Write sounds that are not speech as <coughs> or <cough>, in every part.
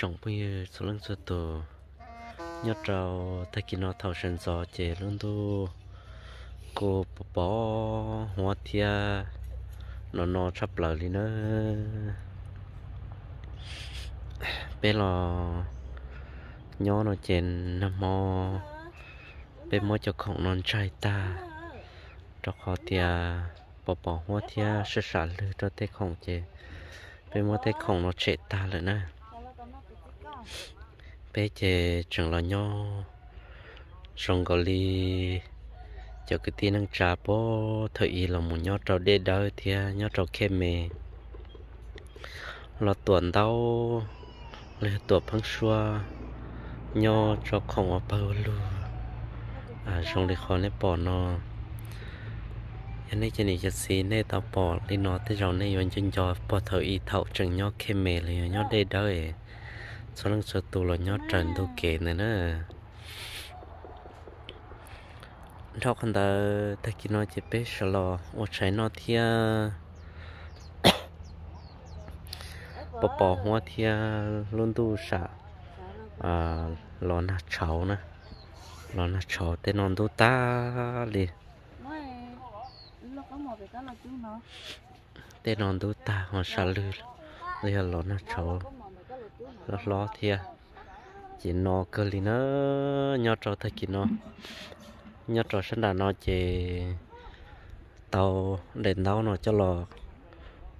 chồng bây số lần số tổ nhớ trâu thay kia nó thầu sân gió chế luôn tu. Cô bỏ hoa thia nó nó chắp lời đi nữa. Bé lo nhớ nó chèn nó mò bé mò cho khổng non trai ta. Cho khó thia bỏ bỏ hoa thia sợ sợ lư cho tê khổng chế bé mò tê khổng nó chết ta rồi nè bé chè chẳng là nho. Xong gọi li cho cái tin năng trả bố thời y là một nho trâu đê đỡ thì nho trâu khem mè, là tuần đau. Là tuần phăng xua. Nho cho không ở bao luôn à xong đi khó lấy bỏ nó anh ấy chỉ này chỉ xin này tao bỏ. Đi nó tới rồi này vẫn chân cho bỏ thời y thầu chẳng nho khem mè là nho đê đỡ số lượng số tụ là nhớ trần tu kể này nữa sau khi ta ta kia nói chỉ biết sợ lo ở trái nó thia. Bỏ bỏ hoa thia luôn tu sợ à lo na cháu nè lo na cháu tên non tu ta liền tên non tu ta họ sợ lư là lo na cháu lo lo thia. Chỉ nó cơ li nó nhau trò thay chỉ nó nhau trò sinh đàn nó chỉ tàu đèn tàu nó cho lò.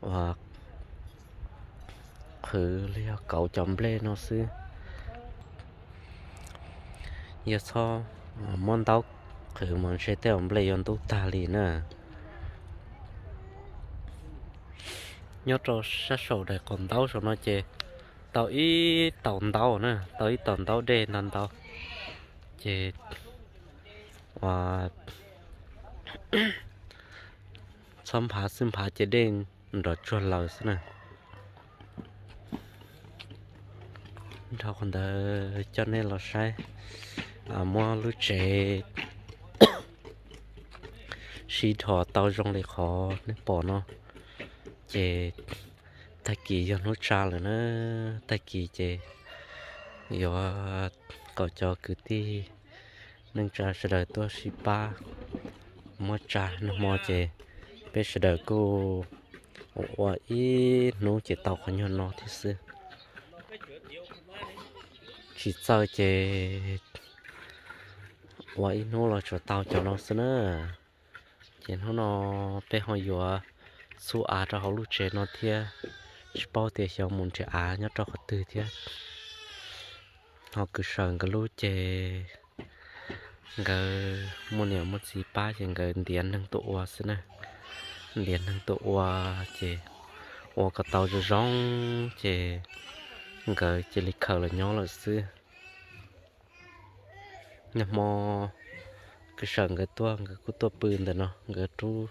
Và khử lia cậu chồng lê nó xưa giờ so ờ, món tàu khử món xe tèo lê yon tu ta li nè. Nhau trò sát sầu để còn tàu cho nó chê tàu ít tàu tàu nữa tàu ít tàu tàu đê nan tàu chị <coughs> và xóm phá xóm phá chế đen rồi cho lầu nữa, nè. Đâu còn đỡ cho nên là sai. À mua lúa chế xì thọ tàu trong này khó nên bỏ nó. Chế ta kỳ cho nó cha rồi nó ta kỳ chê. Giờ cậu cho cứ ti nâng cha sẽ đợi tôi xí ba. Mua cha nó mua chê. Bây sẽ đợi cô và ý nó chỉ tàu khó nhau nó thế sư chỉ sợ chê. Và ý nó là cho tàu cho nó sư nữa. Chỉ nó nó bây họ vừa su à cho họ lúc chê nó thiệt bao tiền cho muốn chơi á nhớ cho họ từ thế. Họ cứ sợ cái lối chơi, cái muốn hiểu một gì ba chỉ cái điện năng tụ qua xin nè. Điện năng tụ qua chơi qua cái tàu cho rong chơi, cái chơi lịch khờ là nhau là xí. Nhưng mà cái sợ cái tua, cái cú tua bự đó nó, cái chú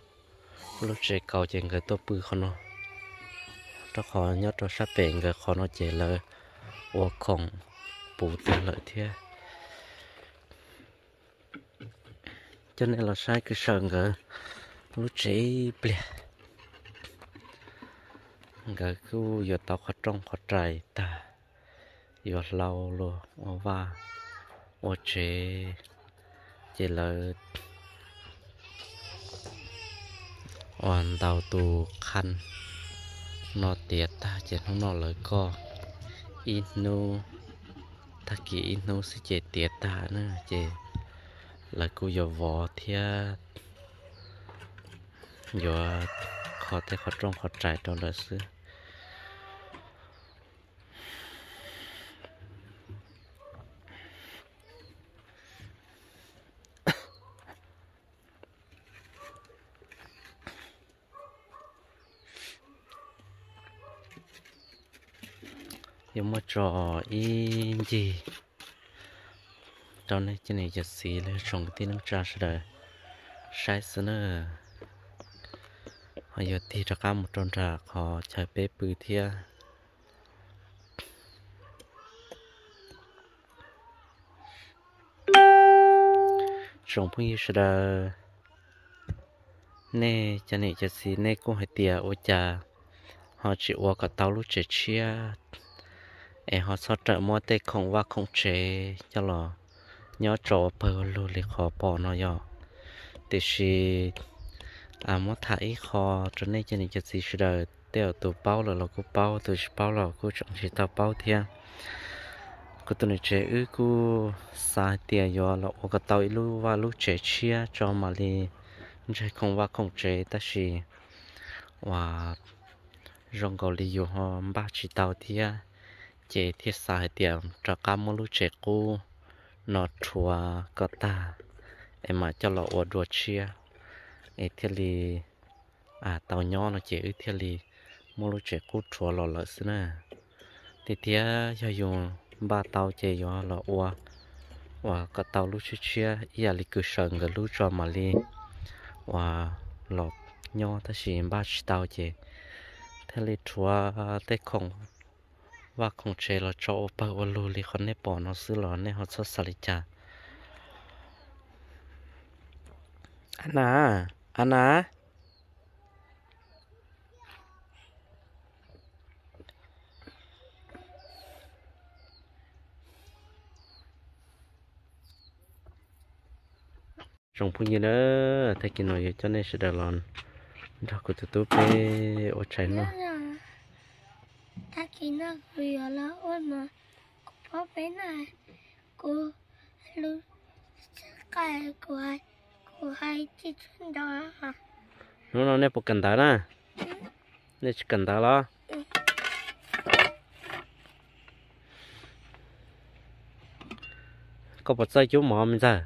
lúc chơi cầu chơi cái tua bự không nó cho khó nhớ cho sắp bền cái khó nó chế là ô khổng bù tiền lợi thế. Cho nên là sai cái sợ ngờ. Lúc chế bè ngờ cứ giờ tao khó trong khó trải ta. Giờ lâu luôn ô va. Ô chế chế là hoàn tàu tù khăn nó tiệt ta chỉ không nó lời co. Ít nu ta kỹ ít nu sẽ chỉ tiệt ta nữa chỉ là cô giờ vò thia. Giờ khó thế, khó trong, khó trái trong đời xưa. 有么着印记，到那今年就洗了，种个地能扎实的，晒死呢。还有地这干么种着，好才别不贴。trồng phong yêu sờ nè cha nè cha xí nè cũng hay tiệt ô cha họ chỉ qua cả tàu lúc chơi chia em họ sót trợ mua tê không và không chế cho lò nhớ trò bờ lù lì khó bỏ nó nhỏ thì chỉ à mua thải khó cho nên cho nên cho gì sẽ đợi tiêu tụ bao là là cô bao tụ bao là cô chọn chỉ tao bao thiên cô tụi này chế ư cô sai tiền nhỏ là ô cái tàu lu và lu chế chia cho mà đi chế không và không chế ta chỉ và rong cầu li yo họ ba chỉ tàu thiên chế thiết sai tiệm cho cá mô lu chế cô nó chua có ta. Em mà cho lọ đùa chia. Em thiết li à tàu nhỏ nó chế ư thiết li mô lu chế cô chua lọ lợ xí nè. Thì tía cho dùng ba tàu chế yo lọ ua và có tàu lu chia chia ia li cứ sờn cái lu cho mà li và lọ nhỏ ta chỉ ba chỉ tàu chế thế li chua tê không và không chế là cho bà và lu li con nè bỏ nó xứ lọ nè họ cho xả li cha Anna Anna trong phun như đó thấy cái nói cho nên sẽ đào lon đó của tụi tôi bé ở trái nó ta khi nó vừa là ôn mà có bé này cô lu cái Hina Viola Olma Kupa Pena Ku Lu Sakai Kuai Kuai Chichunda No, no, ne po cantar, ¿ah? Ne cantar, ¿ah? Có bật dây chú mò mình ra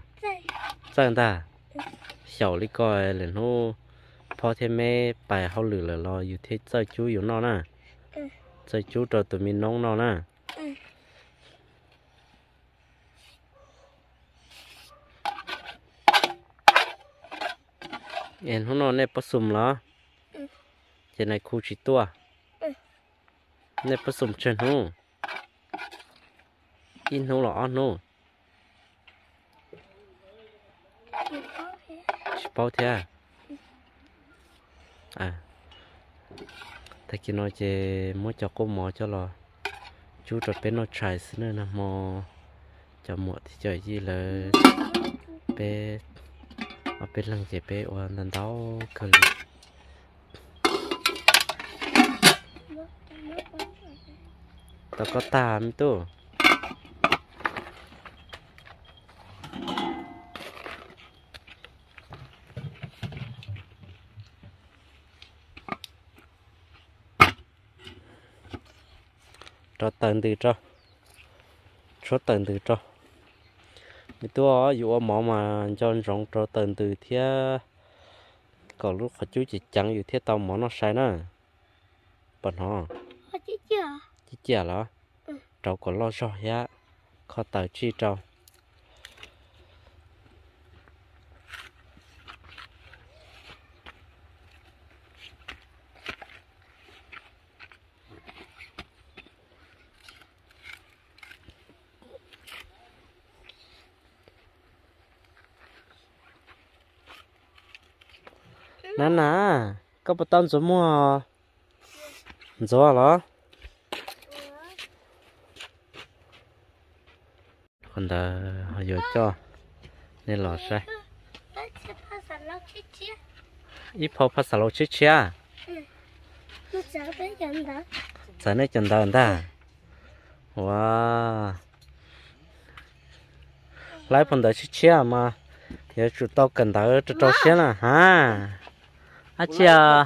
Dây ta Xảo lý coi lên hô Phó thêm mê bài hao lửa là lo Dù thế dây chú yếu nó nè sẽ chú cho tụi mình nóng nó nè em hôm nó nè bắt sùm lá trên này khu chỉ tua nè bắt sùm chân hông in hông lọ nô. hông bao thế à à ta kia nói chè mỗi cho cô mò cho lo, chú cho bé nó chạy xí nữa nè mò, cho mò thì trời gì là bé, ở bên lăng chè bé ở lần đó cơ li. ta có tao có tám tu tận từ cho. Cho tận từ cho. Mi tua dụ mỏ mà cho rong cho tận từ thia còn lúc họ chú chỉ chẳng อยู่ thiết tao mỏ nó sai nữa bận họ. Chị chưa chỉ chả lo Ừ. trâu có lo cho ya khó tờ chi trâu nè nè có bắt tao rồi mua rồi lo còn ta họ giờ cho. Nên lò sai ít phô phát salo chết chia đó giờ này chân ta ta. Wow. Lấy phần đời chết chia mà. Giờ chủ tao cần ta ở chỗ xe nè ha à chà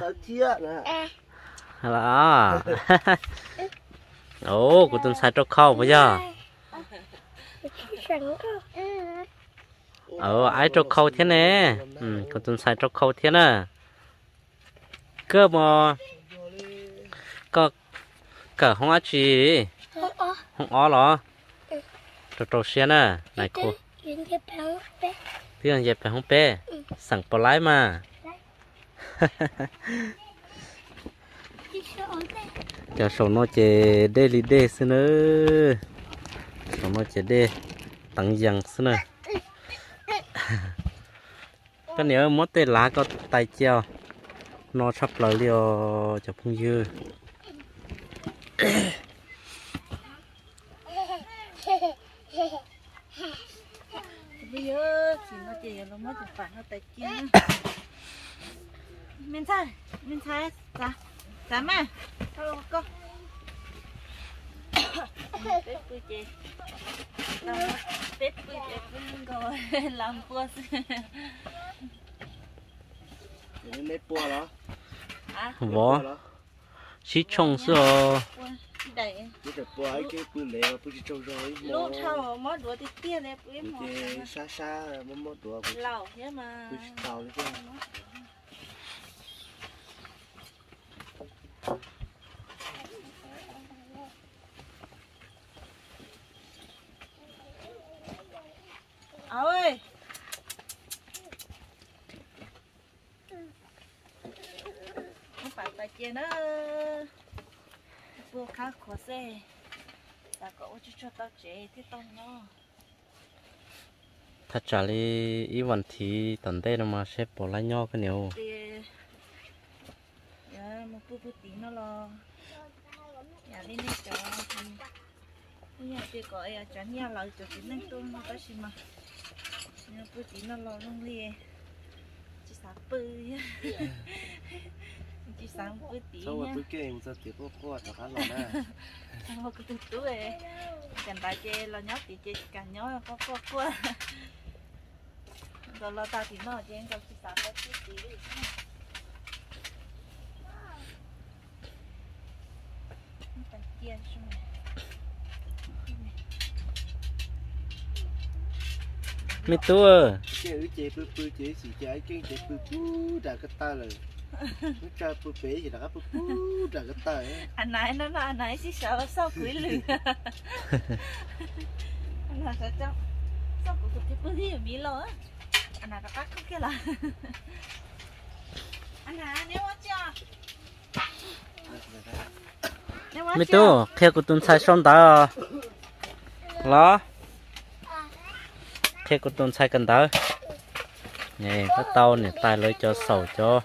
là ô của tuần sai trâu khâu bây giờ ờ ai trâu khâu thế nè? Ừ của tuần sai trâu khâu thế nè. Cơ mà có cả không ăn gì không ó. Lo cho ừ. trâu xe nè này cô tiếng dẹp phải không bé. Ừ. Sẵn bỏ lái mà chả sổ nó chè đê li đê xin ơ sổ nó chè đê, tặng dần xin ơ <laughs> cái nếu mất tê lá có tay treo. Nó sắp lỡ liều cho phong dư. Bây giờ chỉ nó chỉ là mất phải nó tay kia mình sai mình sai dạ dạ mà hello cô tết bữa chị làm tết bữa chị cũng rồi làm bữa Để lấy bùa đó. à vỏ đó. xí trông xưa đầy Cái được bùa ấy cái bùa lẻ bùa chỉ trâu rồi. lúc sau mới đuổi thì tia này mò chỉ xa xa mà mua đùa bùa lẩu thế mà chỉ tàu đấy chứ. À ơi. Không phải tại kia nữa. Bữa khác khó xe. Là cậu cho cho tao chế thì tao nó. Thật trả lý ý vấn thì tận đây mà sẽ bỏ lại nhau cái nhiều dạ một bữa bữa tí nó lo. Nhà đi đi cho. Thì nhà thì có cho nhà lại cho cái năng tôi nó tới xem mà nhà bữa tí nó lo luôn liền chỉ sáng bự <laughs> chỉ sáng bữa tí nha rồi bùa kia mình sẽ tiếp bùa bùa cho khá lò nè. Sao cái tụt tụi ấy Chẳng tại chê lo nhóc thì chê cả nhóc có có có Rồi lo ta thì nó chê chị sao có chút tí. Đi Tại kia xong rồi mi tua Cái ứ chế bùa bùa chế xì trái cái chế bùa bùa đã cái ta rồi. Nó cho bùa bể thì đã cái đã ta. Anh này nó nói anh này xí sợ sao cưới lừa? Anh sợ sao Sao <laughs> cũng cái bữa gì bị lo á? Anh nó cắt cái là <laughs> Anh này nếu mà chưa? Mi chưa? tua theo của tuần sai xong đó lo thế con tôn sai cần đó nè cái tàu nè, tay lấy cho sầu cho.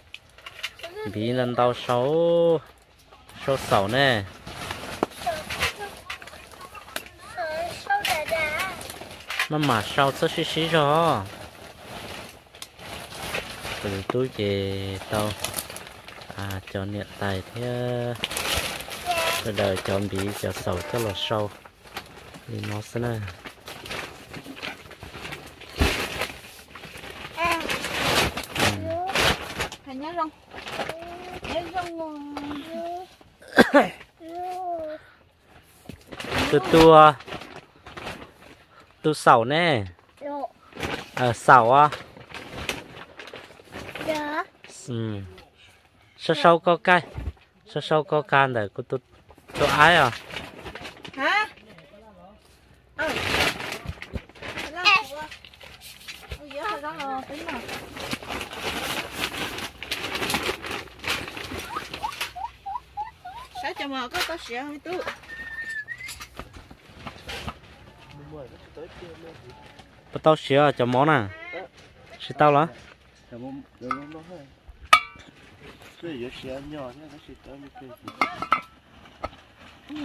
Bí lần tàu xấu sâu sầu nè. Sâu mà mà sau sẽ xí xí rồi. Từ túi về tàu à cho niệm tài thế. Từ đời chọn bị cho sầu cho là sâu. Đi nó sẽ nè Thành nhá rong Nhá rong từ tua. Từ sầu nè. Lộ à sầu à? Đá ừ. Sâu sâu có cái? Sâu sâu có can để cô tôi tôi ai à Hả? Ừ Làm gì vậy? Ôi giời ơi, rong rồi, tính nào Sao cho xỉa không tú nó bắt tao xíu cho món à xí tao lá Dạ dạ bông nó hơi. Cái gì xe nhỏ thế nó sẽ tới như gì.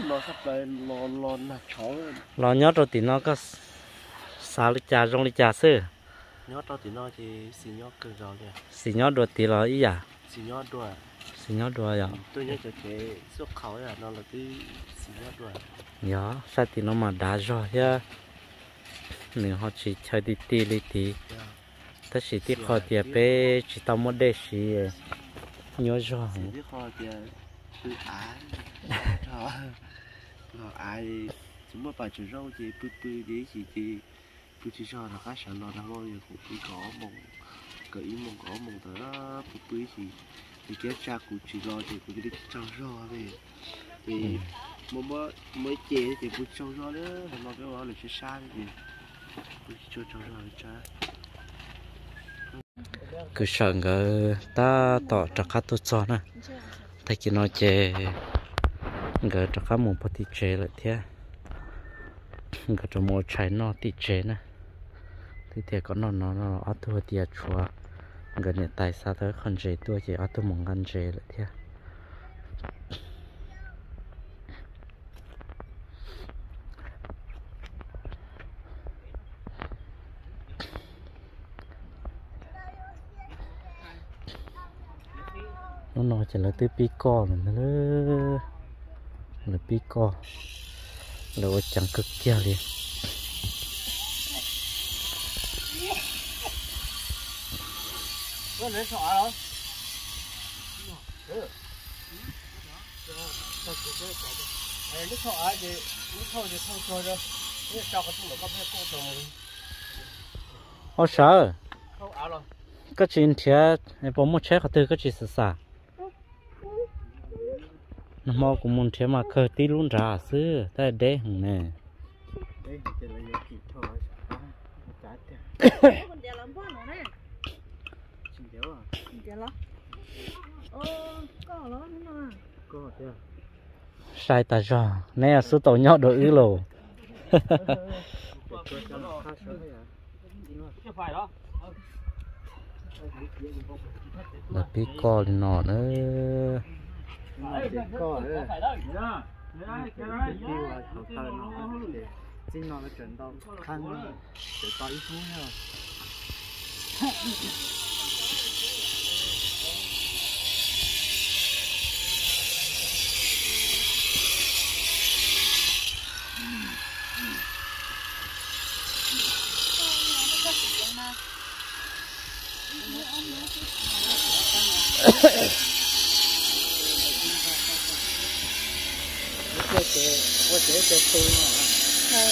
Nó sắp lại lò lò nạt chó rồi. lo nhớ rồi thì nó có sao lý trà rong lý trà sư Nhớ tao thì nó thì xì nhớ cơ rồi kìa. xí nhớ đồ thì lo ý à Xì nhớ đùa. Xí nhớ đồ à Tôi nhớ cho cái xuất khẩu là nó là cái xì nhớ đùa. nhớ sao thì nó mà đá rồi ya mình họ chỉ chơi đi tì đi tì ta chỉ tiếp họ thì bé chỉ tao muốn để xí nhớ rồi Xì biết kho thì tôi ái. Nó ai chúng mà bà chủ rau thì bự bự đi thì thì bự chỉ cho là các sản lo đang ngồi cũng cứ có mong cái mong có mong tới bự bự thì thì cái cha cụ chỉ lo thì cụ đi trong rau về thì mà mới mới chế thì bự trong rau đó thì nó cái đó là chỉ sai thì bự cho trong rau cha cứ sợ ngờ ta tỏ cho các tôi cho nè thấy cái nó chè ngờ cho các mồm bắt chè lại thế ngờ cho mồm trái nó thì chè nè thì thế có nó nó nó ở thua tiệt chua gần nhà tại sao tới còn chế tua chỉ ở tôi mong ăn chế lại thế. Nó nói chỉ là từ pico mà nó là pico. Là chẳng cực kia liền. Có lấy sọ đâu cái sọ ai thì nó thôi thì thôi thôi rồi cái sao cái chung là có biết cô rồi ô sợ không áo rồi cái chuyện thiệt em bố mua chết họ từ cái chuyện sợ sợ nó mò cũng muốn thiệt mà khơi tí luôn ra xứ tại đế hằng nè đây chỉ là những kỹ thuật cá tiền con đẻ làm bao nữa nè chỉ đéo à đẻ lo ô có lo nữa mà có tiền sai ta cho. Nè số tàu nhỏ đội ư lồ. Là pi co thì nọ nữa có ít phút nữa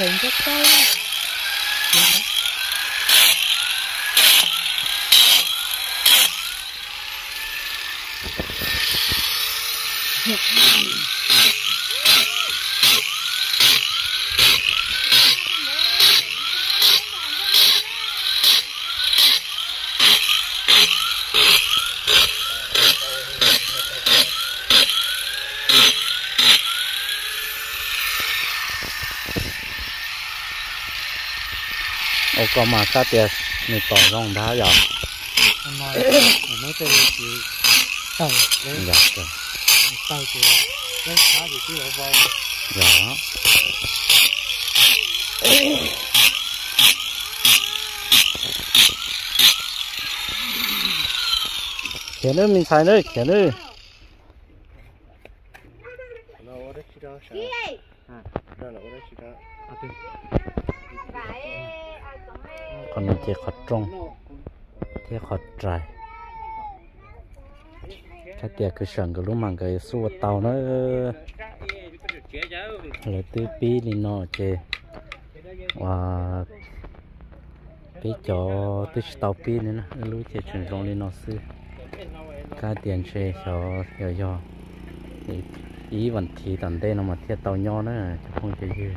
change up, guys? ก็มาซาเตียสในต่อร่องท้าอยากไม่เป็นสีต่เลยอยากจะต่อยจีเล่นท้าอยู่ที่ไหนบ้างยากเขียนเลยมีใครเลยเขียนเลย Còn nó chỉ khó trông Thế khó trải Cái tiệc cứ sẵn cái lúc mà cái xua tàu nó Là tư bí đi nó chê Và Bí cho tư tàu bí nữa nè Lúc chê chuyển rong đi nó sư Cái tiền chê cho Cho cho. Ý vẫn thì tận đây nó mà thiết tàu nhỏ nữa không chê gì